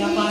要发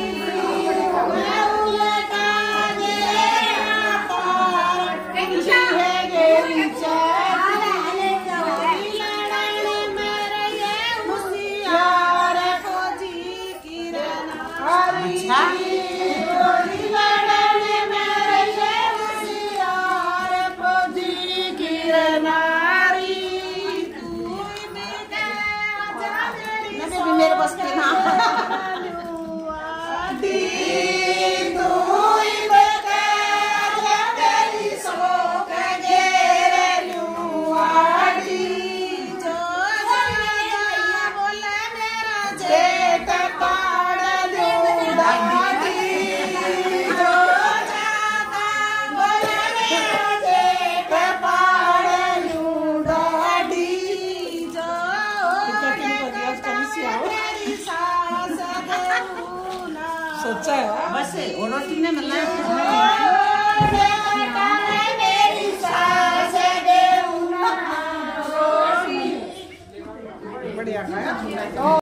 है सोचा है बस वो रोटी ने मिलना बढ़िया खाया